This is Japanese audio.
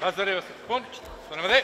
バズレオスポンそれまで